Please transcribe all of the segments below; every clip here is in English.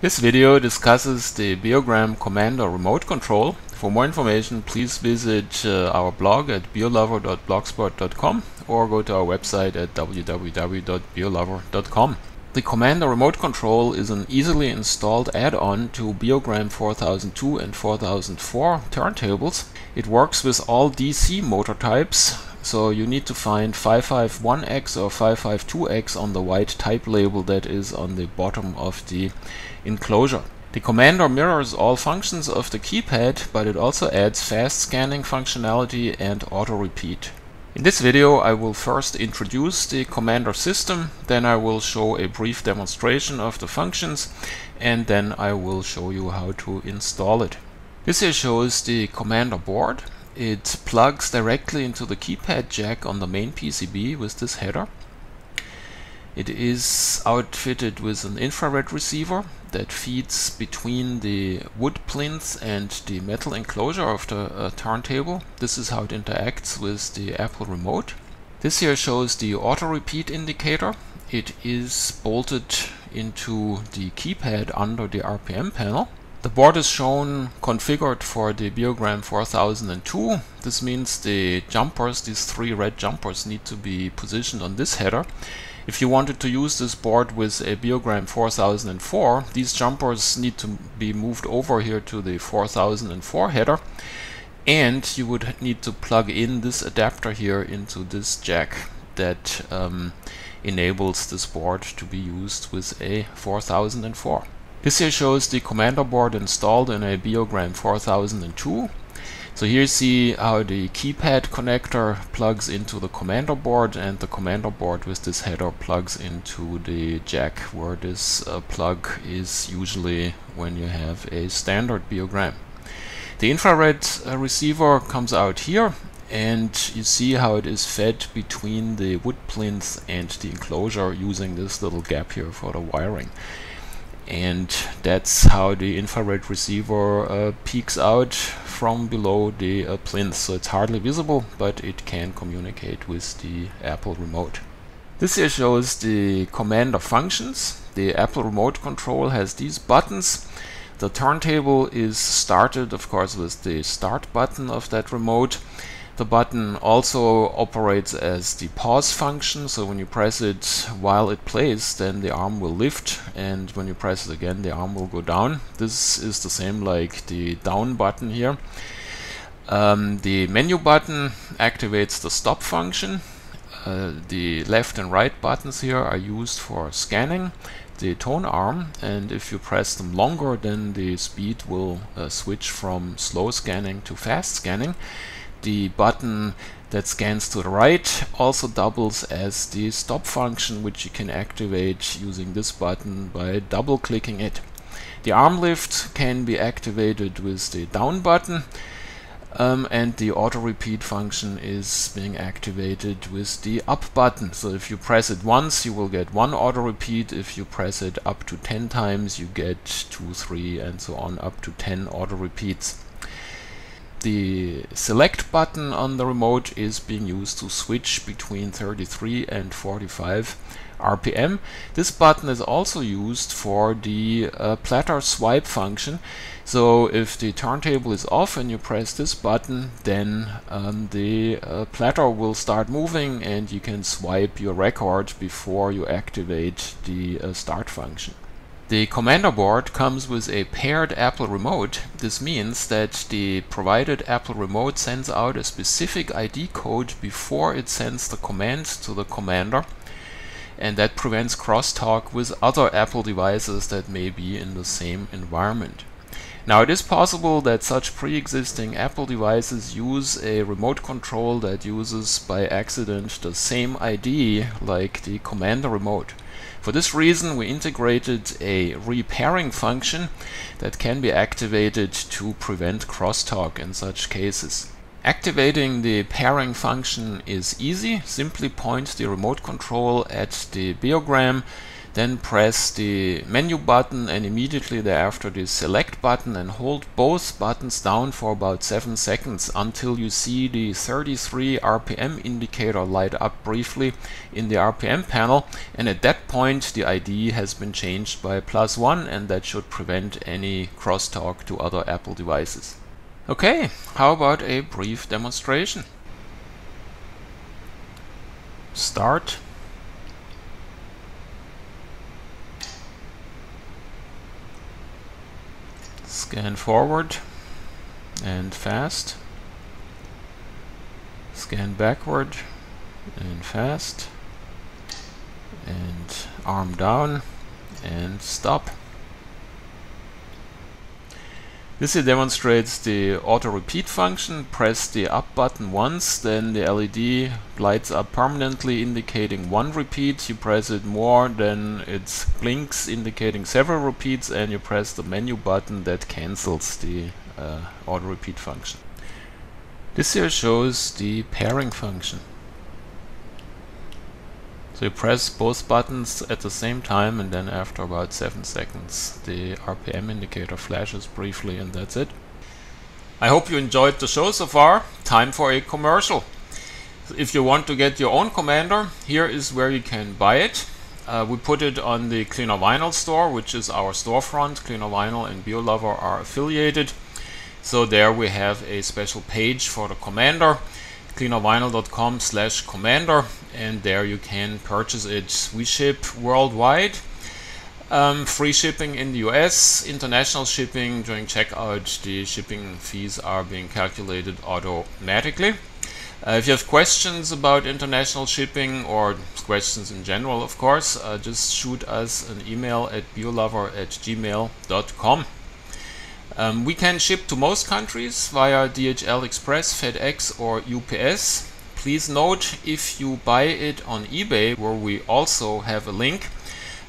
This video discusses the Beogram Commander remote control. For more information, please visit uh, our blog at beolover.blogspot.com or go to our website at www.beolover.com. The Commander remote control is an easily installed add-on to Beogram 4002 and 4004 turntables. It works with all DC motor types, so you need to find 551X or 552X on the white type label that is on the bottom of the enclosure. The commander mirrors all functions of the keypad, but it also adds fast scanning functionality and auto repeat. In this video I will first introduce the commander system, then I will show a brief demonstration of the functions, and then I will show you how to install it. This here shows the commander board. It plugs directly into the keypad jack on the main PCB with this header. It is outfitted with an infrared receiver that feeds between the wood plinth and the metal enclosure of the uh, turntable. This is how it interacts with the Apple remote. This here shows the auto repeat indicator. It is bolted into the keypad under the RPM panel. The board is shown configured for the Beogram 4002. This means the jumpers, these three red jumpers, need to be positioned on this header. If you wanted to use this board with a Beogram 4004, these jumpers need to be moved over here to the 4004 header and you would need to plug in this adapter here into this jack that um, enables this board to be used with a 4004. This here shows the commander board installed in a Beogram 4002 so here you see how the keypad connector plugs into the commander board and the commander board with this header plugs into the jack where this uh, plug is usually when you have a standard Beogram. The infrared uh, receiver comes out here and you see how it is fed between the wood plinth and the enclosure using this little gap here for the wiring and that's how the infrared receiver uh, peeks out from below the uh, plinth so it's hardly visible but it can communicate with the Apple remote. This here shows the commander functions. The Apple remote control has these buttons. The turntable is started of course with the start button of that remote the button also operates as the pause function, so when you press it while it plays, then the arm will lift, and when you press it again, the arm will go down. This is the same like the down button here. Um, the menu button activates the stop function. Uh, the left and right buttons here are used for scanning the tone arm and if you press them longer then the speed will uh, switch from slow scanning to fast scanning the button that scans to the right also doubles as the stop function which you can activate using this button by double clicking it. The arm lift can be activated with the down button um, and the auto repeat function is being activated with the up button. So if you press it once you will get one auto repeat, if you press it up to 10 times you get 2, 3 and so on up to 10 auto repeats. The select button on the remote is being used to switch between 33 and 45 RPM. This button is also used for the uh, platter swipe function. So if the turntable is off and you press this button, then um, the uh, platter will start moving and you can swipe your record before you activate the uh, start function. The commander board comes with a paired Apple remote. This means that the provided Apple remote sends out a specific ID code before it sends the command to the commander and that prevents crosstalk with other Apple devices that may be in the same environment. Now it is possible that such pre-existing Apple devices use a remote control that uses by accident the same ID like the commander remote. For this reason we integrated a repairing function that can be activated to prevent crosstalk in such cases. Activating the pairing function is easy. Simply point the remote control at the Beogram then press the menu button and immediately thereafter the select button and hold both buttons down for about 7 seconds until you see the 33 RPM indicator light up briefly in the RPM panel and at that point the ID has been changed by plus 1 and that should prevent any crosstalk to other Apple devices. Okay, how about a brief demonstration? Start scan forward and fast. Scan backward and fast. And arm down and stop this here demonstrates the auto repeat function. Press the up button once, then the LED lights up permanently indicating one repeat. You press it more, then it blinks indicating several repeats and you press the menu button that cancels the uh, auto repeat function. This here shows the pairing function. So you press both buttons at the same time and then after about 7 seconds the RPM indicator flashes briefly and that's it. I hope you enjoyed the show so far. Time for a commercial. If you want to get your own commander, here is where you can buy it. Uh, we put it on the Cleaner Vinyl store, which is our storefront. Cleaner Vinyl and Beolover are affiliated. So there we have a special page for the commander cleanervinyl.com slash commander and there you can purchase it. We ship worldwide. Um, free shipping in the US, international shipping during checkout, the shipping fees are being calculated automatically. Uh, if you have questions about international shipping or questions in general, of course, uh, just shoot us an email at beolover at gmail.com. Um, we can ship to most countries via DHL Express, FedEx or UPS. Please note if you buy it on eBay, where we also have a link,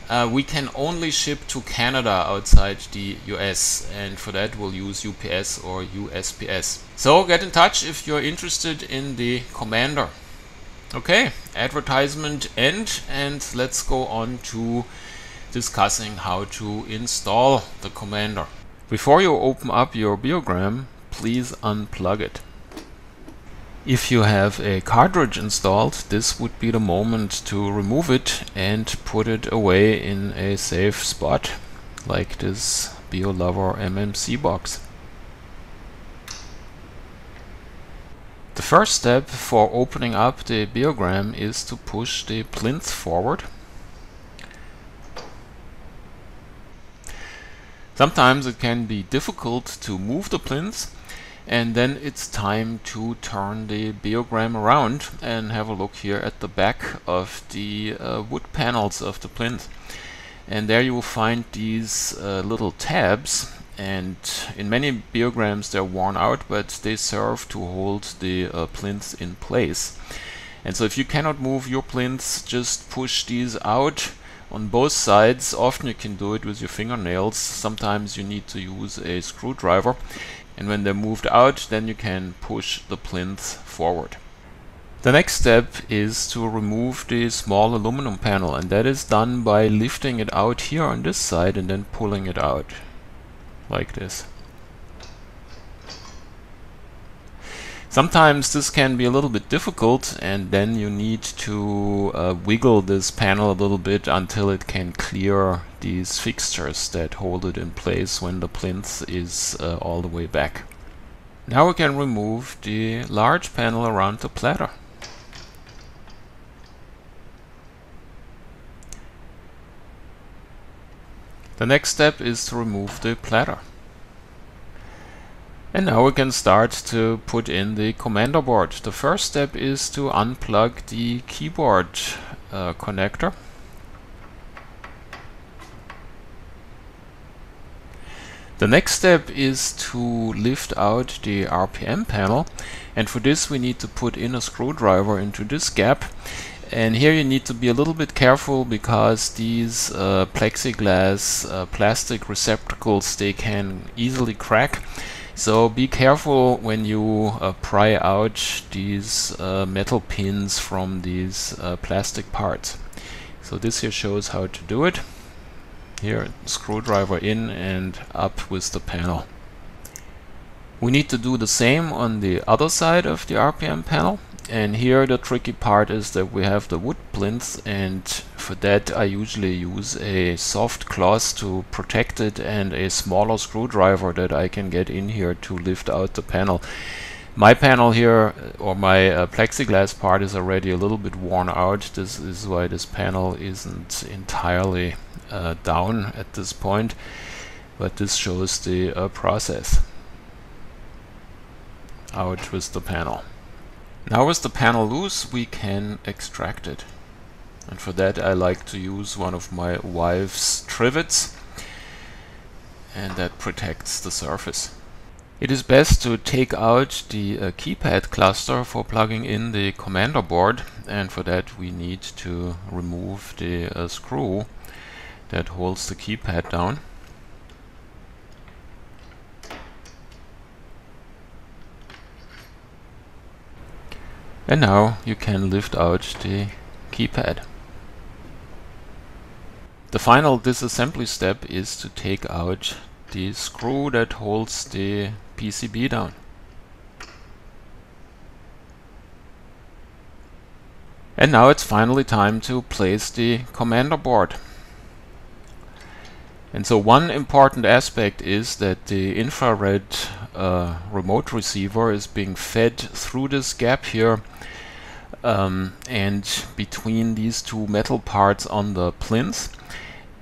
uh, we can only ship to Canada outside the US and for that we'll use UPS or USPS. So get in touch if you're interested in the Commander. Okay, advertisement end and let's go on to discussing how to install the Commander. Before you open up your Beogram, please unplug it. If you have a cartridge installed, this would be the moment to remove it and put it away in a safe spot, like this Beolover MMC box. The first step for opening up the Beogram is to push the plinth forward Sometimes it can be difficult to move the plinth and then it's time to turn the Beogram around and have a look here at the back of the uh, wood panels of the plinth. And there you will find these uh, little tabs and in many Beograms they're worn out but they serve to hold the uh, plinth in place. And so if you cannot move your plinths, just push these out on both sides. Often you can do it with your fingernails. Sometimes you need to use a screwdriver. And when they're moved out, then you can push the plinth forward. The next step is to remove the small aluminum panel and that is done by lifting it out here on this side and then pulling it out like this. Sometimes this can be a little bit difficult and then you need to uh, wiggle this panel a little bit until it can clear these fixtures that hold it in place when the plinth is uh, all the way back. Now we can remove the large panel around the platter. The next step is to remove the platter. And now we can start to put in the commander board. The first step is to unplug the keyboard uh, connector. The next step is to lift out the RPM panel and for this we need to put in a screwdriver into this gap and here you need to be a little bit careful because these uh, plexiglass uh, plastic receptacles they can easily crack so be careful when you uh, pry out these uh, metal pins from these uh, plastic parts. So this here shows how to do it. Here, screwdriver in and up with the panel. We need to do the same on the other side of the RPM panel. And here the tricky part is that we have the wood plinth and for that I usually use a soft cloth to protect it and a smaller screwdriver that I can get in here to lift out the panel. My panel here, or my uh, plexiglass part is already a little bit worn out. This is why this panel isn't entirely uh, down at this point, but this shows the uh, process out with the panel. Now with the panel loose we can extract it. And for that I like to use one of my wife's trivets and that protects the surface. It is best to take out the uh, keypad cluster for plugging in the commander board and for that we need to remove the uh, screw that holds the keypad down. And now you can lift out the keypad. The final disassembly step is to take out the screw that holds the PCB down. And now it's finally time to place the commander board. And so one important aspect is that the infrared uh, remote receiver is being fed through this gap here um, and between these two metal parts on the plinth.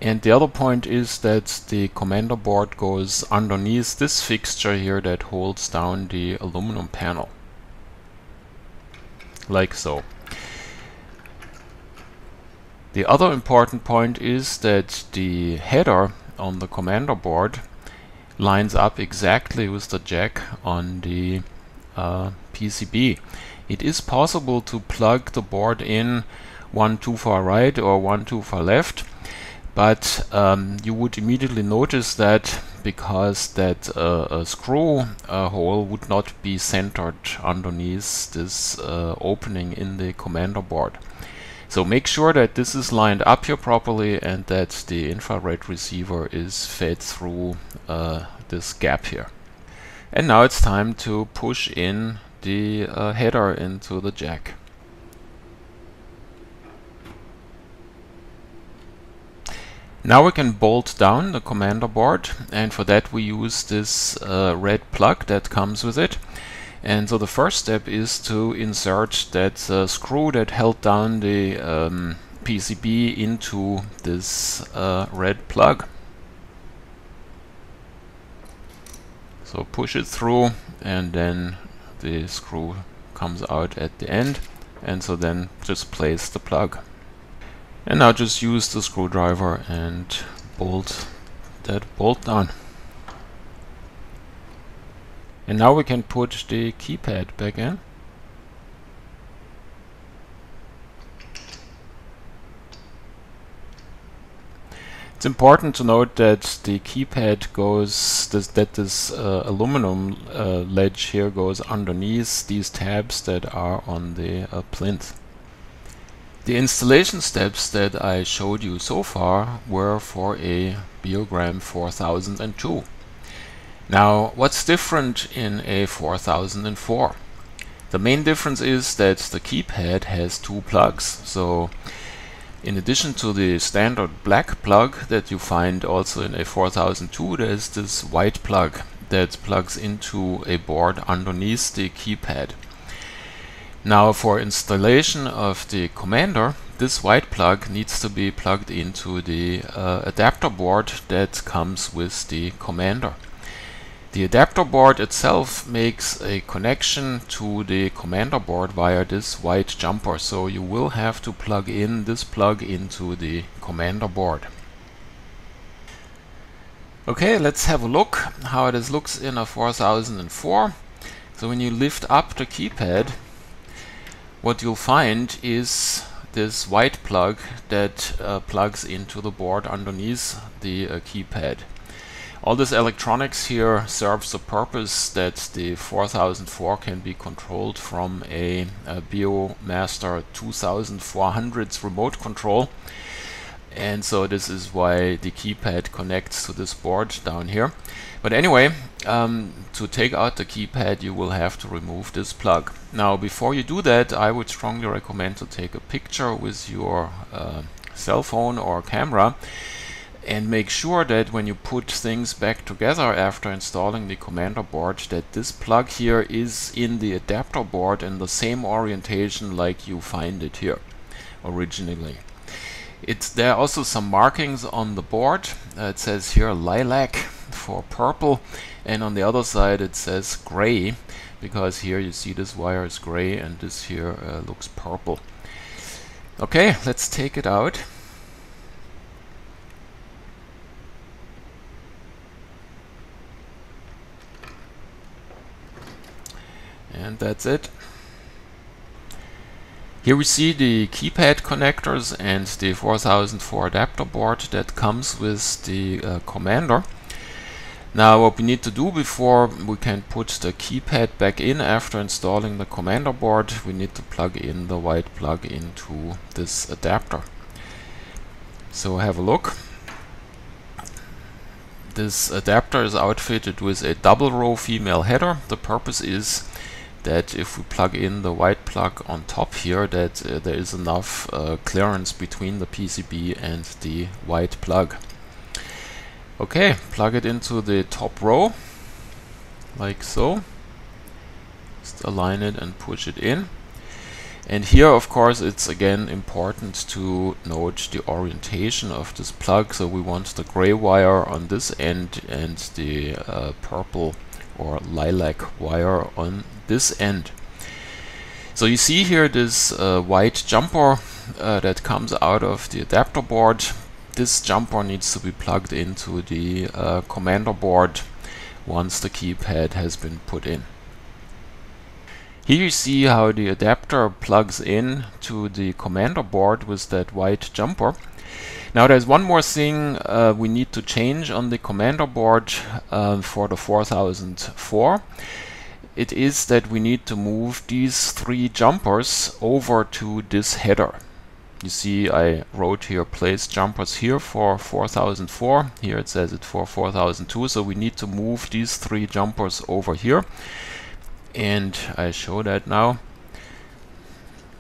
And the other point is that the commander board goes underneath this fixture here that holds down the aluminum panel. Like so. The other important point is that the header on the commander board lines up exactly with the jack on the uh, PCB. It is possible to plug the board in one too far right or one too far left but um, you would immediately notice that because that uh, screw uh, hole would not be centered underneath this uh, opening in the commander board. So make sure that this is lined up here properly and that the infrared receiver is fed through uh, this gap here. And now it's time to push in the uh, header into the jack. Now we can bolt down the commander board and for that we use this uh, red plug that comes with it. And so the first step is to insert that uh, screw that held down the um, PCB into this uh, red plug. So push it through and then the screw comes out at the end and so then just place the plug. And now just use the screwdriver and bolt that bolt down. And now we can put the keypad back in. Important to note that the keypad goes, this, that this uh, aluminum uh, ledge here goes underneath these tabs that are on the uh, plinth. The installation steps that I showed you so far were for a Beogram 4002. Now, what's different in a 4004? The main difference is that the keypad has two plugs. So, in addition to the standard black plug that you find also in a 4002, there's this white plug that plugs into a board underneath the keypad. Now, for installation of the commander, this white plug needs to be plugged into the uh, adapter board that comes with the commander. The adapter board itself makes a connection to the commander board via this white jumper, so you will have to plug in this plug into the commander board. Okay, let's have a look how this looks in a 4004. So when you lift up the keypad, what you'll find is this white plug that uh, plugs into the board underneath the uh, keypad. All this electronics here serves the purpose that the 4004 can be controlled from a, a BeoMaster 2400's remote control. and so this is why the keypad connects to this board down here. But anyway, um, to take out the keypad you will have to remove this plug. Now before you do that I would strongly recommend to take a picture with your uh, cell phone or camera and make sure that when you put things back together after installing the commander board that this plug here is in the adapter board in the same orientation like you find it here originally. It's there are also some markings on the board. Uh, it says here lilac for purple and on the other side it says gray because here you see this wire is gray and this here uh, looks purple. Okay, let's take it out. And that's it. Here we see the keypad connectors and the 4004 adapter board that comes with the uh, commander. Now what we need to do before we can put the keypad back in after installing the commander board, we need to plug in the white plug into this adapter. So have a look. This adapter is outfitted with a double row female header. The purpose is that if we plug in the white plug on top here that uh, there is enough uh, clearance between the PCB and the white plug. Okay, plug it into the top row like so. Just align it and push it in. And here, of course, it's again important to note the orientation of this plug. So we want the gray wire on this end and the uh, purple or lilac wire on this end. So you see here this uh, white jumper uh, that comes out of the adapter board. This jumper needs to be plugged into the uh, commander board once the keypad has been put in. Here you see how the adapter plugs in to the commander board with that white jumper. Now there's one more thing uh, we need to change on the commander board uh, for the 4004 it is that we need to move these three jumpers over to this header. You see I wrote here place jumpers here for 4004. Here it says it for 4002. So we need to move these three jumpers over here. And I show that now.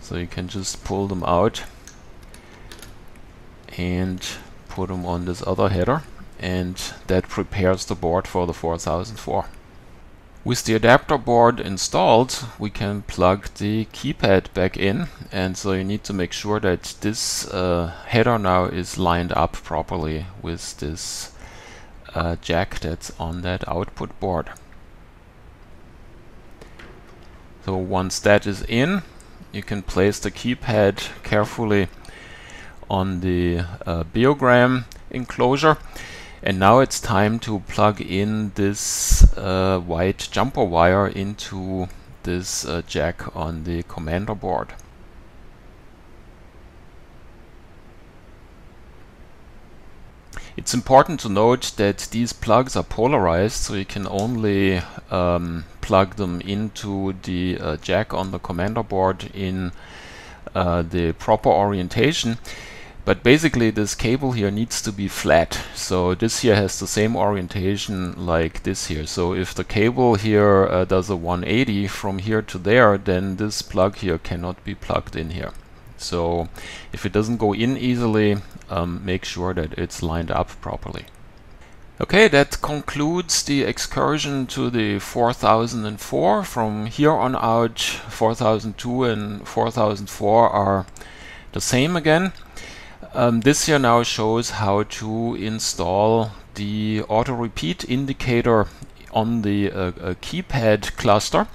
So you can just pull them out and put them on this other header. And that prepares the board for the 4004. With the adapter board installed, we can plug the keypad back in and so you need to make sure that this uh, header now is lined up properly with this uh, jack that's on that output board. So once that is in, you can place the keypad carefully on the uh, Beogram enclosure and now it's time to plug in this uh, white jumper wire into this uh, jack on the commander board. It's important to note that these plugs are polarized, so you can only um, plug them into the uh, jack on the commander board in uh, the proper orientation. But basically this cable here needs to be flat. So this here has the same orientation like this here. So if the cable here uh, does a 180 from here to there, then this plug here cannot be plugged in here. So if it doesn't go in easily, um, make sure that it's lined up properly. Okay, that concludes the excursion to the 4004. From here on out, 4002 and 4004 are the same again. Um, this here now shows how to install the auto repeat indicator on the uh, uh, keypad cluster.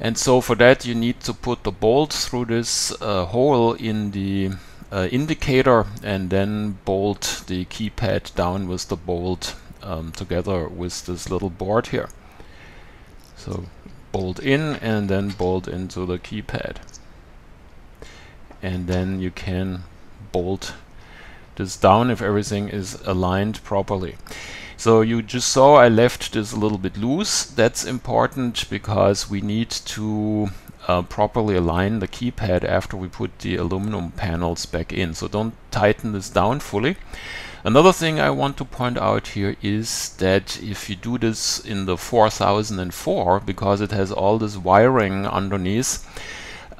And so for that you need to put the bolt through this uh, hole in the uh, indicator and then bolt the keypad down with the bolt um, together with this little board here. So bolt in and then bolt into the keypad. And then you can bolt this down if everything is aligned properly. So you just saw I left this a little bit loose. That's important because we need to uh, properly align the keypad after we put the aluminum panels back in. So don't tighten this down fully. Another thing I want to point out here is that if you do this in the 4004, because it has all this wiring underneath,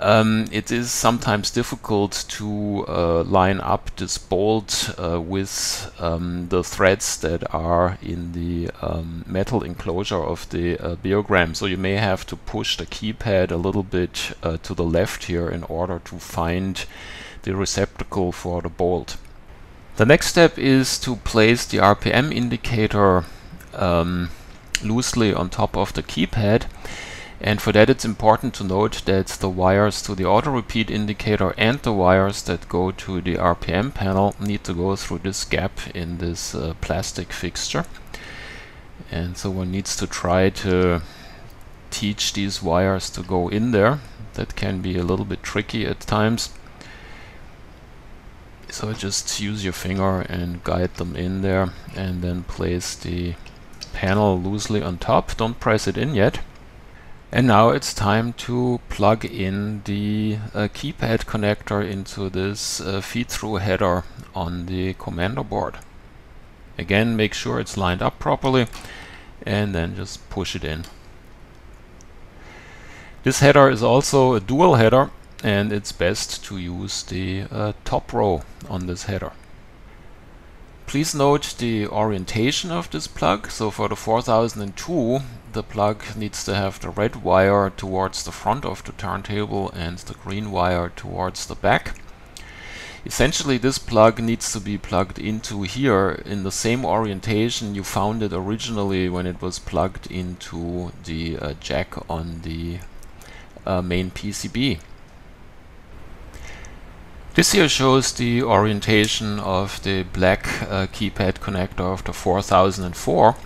um, it is sometimes difficult to uh, line up this bolt uh, with um, the threads that are in the um, metal enclosure of the uh, Beogram. So you may have to push the keypad a little bit uh, to the left here in order to find the receptacle for the bolt. The next step is to place the RPM indicator um, loosely on top of the keypad and for that it's important to note that the wires to the auto repeat indicator and the wires that go to the RPM panel need to go through this gap in this uh, plastic fixture. And so one needs to try to teach these wires to go in there. That can be a little bit tricky at times. So just use your finger and guide them in there and then place the panel loosely on top. Don't press it in yet. And now it's time to plug in the uh, keypad connector into this uh, feed-through header on the commander board. Again, make sure it's lined up properly and then just push it in. This header is also a dual header and it's best to use the uh, top row on this header. Please note the orientation of this plug. So for the 4002, the plug needs to have the red wire towards the front of the turntable and the green wire towards the back. Essentially this plug needs to be plugged into here in the same orientation you found it originally when it was plugged into the uh, jack on the uh, main PCB. This here shows the orientation of the black uh, keypad connector of the 4004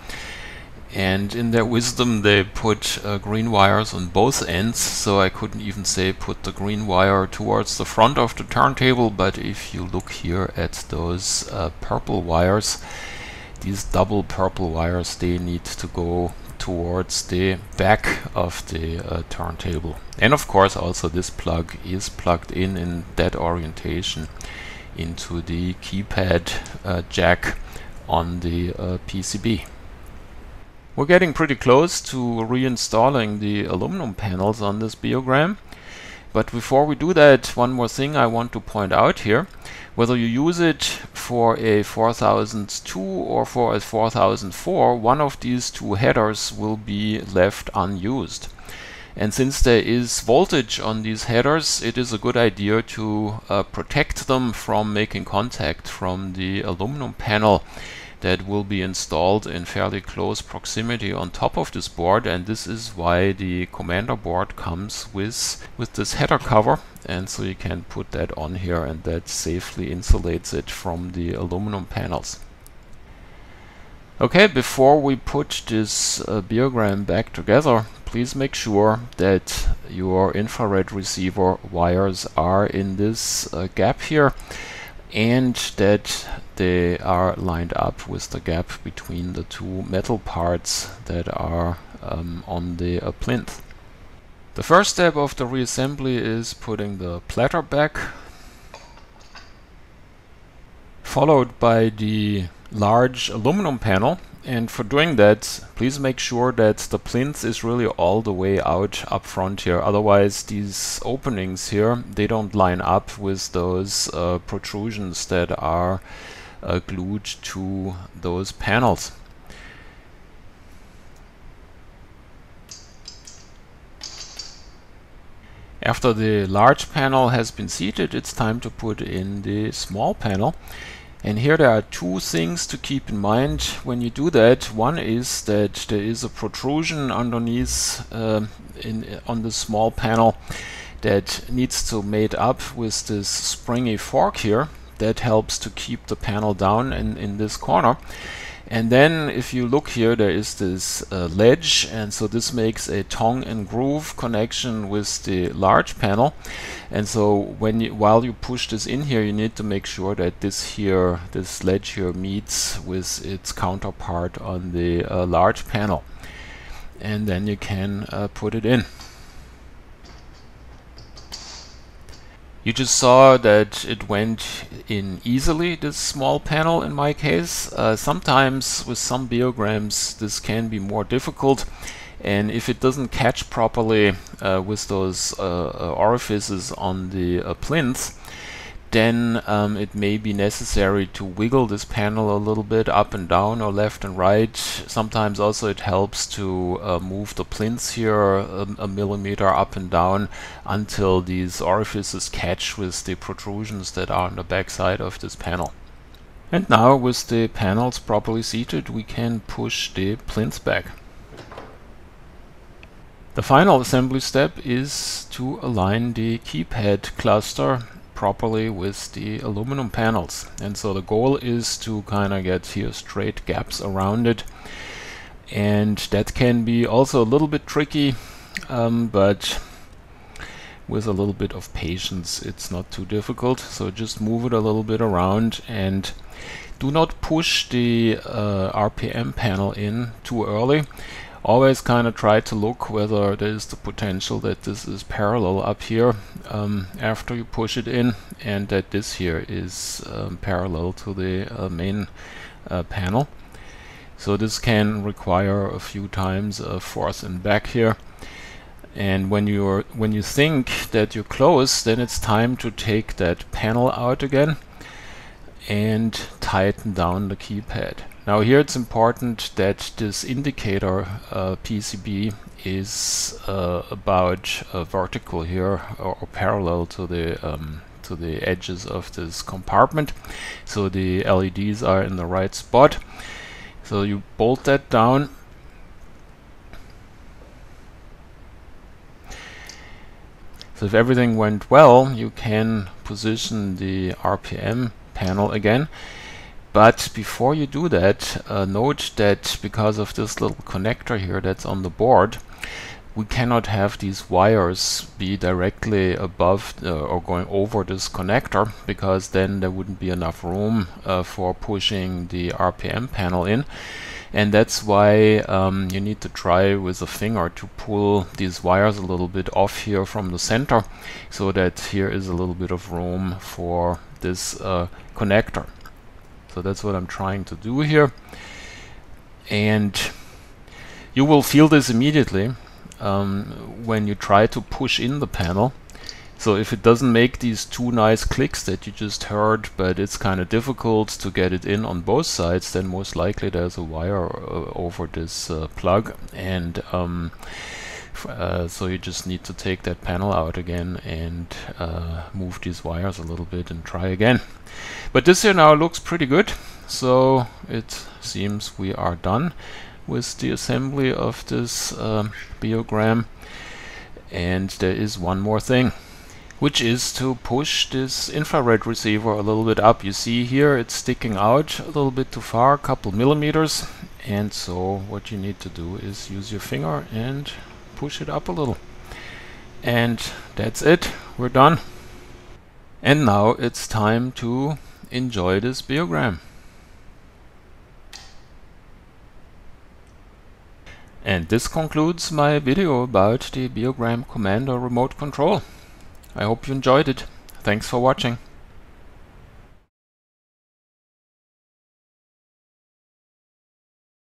and in their wisdom they put uh, green wires on both ends so I couldn't even say put the green wire towards the front of the turntable but if you look here at those uh, purple wires these double purple wires they need to go towards the back of the uh, turntable. And of course also this plug is plugged in in that orientation into the keypad uh, jack on the uh, PCB. We're getting pretty close to reinstalling the aluminum panels on this Beogram. But before we do that, one more thing I want to point out here. Whether you use it for a 4002 or for a 4004, one of these two headers will be left unused. And since there is voltage on these headers, it is a good idea to uh, protect them from making contact from the aluminum panel that will be installed in fairly close proximity on top of this board and this is why the commander board comes with with this header cover and so you can put that on here and that safely insulates it from the aluminum panels. Okay, before we put this uh, Beogram back together, please make sure that your infrared receiver wires are in this uh, gap here and that they are lined up with the gap between the two metal parts that are um, on the uh, plinth. The first step of the reassembly is putting the platter back, followed by the large aluminum panel and for doing that, please make sure that the plinth is really all the way out up front here. Otherwise, these openings here, they don't line up with those uh, protrusions that are uh, glued to those panels. After the large panel has been seated, it's time to put in the small panel. And here there are two things to keep in mind when you do that. One is that there is a protrusion underneath uh, in, on the small panel that needs to mate up with this springy fork here that helps to keep the panel down in, in this corner. And then if you look here, there is this uh, ledge, and so this makes a tongue and groove connection with the large panel. And so when you, while you push this in here, you need to make sure that this here, this ledge here meets with its counterpart on the uh, large panel. And then you can uh, put it in. You just saw that it went in easily, this small panel in my case. Uh, sometimes with some Beograms this can be more difficult and if it doesn't catch properly uh, with those uh, uh orifices on the uh, plinth then um, it may be necessary to wiggle this panel a little bit up and down or left and right. Sometimes also it helps to uh, move the plinth here a, a, millimeter up and down until these orifices catch with the protrusions that are on the back side of this panel. And now with the panels properly seated we can push the plinth back. The final assembly step is to align the keypad cluster properly with the aluminum panels. And so the goal is to kind of get here straight gaps around it. And that can be also a little bit tricky, um, but with a little bit of patience it's not too difficult. So just move it a little bit around and do not push the uh, RPM panel in too early always kind of try to look whether there is the potential that this is parallel up here um, after you push it in and that this here is um, parallel to the uh, main uh, panel. So this can require a few times of force and back here. And when you're when you think that you're close, then it's time to take that panel out again and tighten down the keypad. Now here it's important that this indicator uh, PCB is uh, about uh, vertical here or, or, parallel to the um, to the edges of this compartment. So the LEDs are in the right spot. So you bolt that down. So if everything went well you can position the RPM panel again but before you do that, uh, note that because of this little connector here that's on the board, we cannot have these wires be directly above uh, or going over this connector because then there wouldn't be enough room uh, for pushing the RPM panel in and that's why um, you need to try with a finger to pull these wires a little bit off here from the center so that here is a little bit of room for this uh, connector. So that's what I'm trying to do here. And you will feel this immediately um, when you try to push in the panel. So if it doesn't make these two nice clicks that you just heard, but it's kind of difficult to get it in on both sides, then most likely there's a wire uh, over this uh, plug. And um, uh, so you just need to take that panel out again and uh, move these wires a little bit and try again. But this here now looks pretty good, so it seems we are done with the assembly of this uh, Beogram. And there is one more thing, which is to push this infrared receiver a little bit up. You see here it's sticking out a little bit too far, a couple millimeters. And so what you need to do is use your finger and push it up a little. And that's it, we're done. And now it's time to enjoy this Beogram. And this concludes my video about the Beogram Commander remote control. I hope you enjoyed it. Thanks for watching.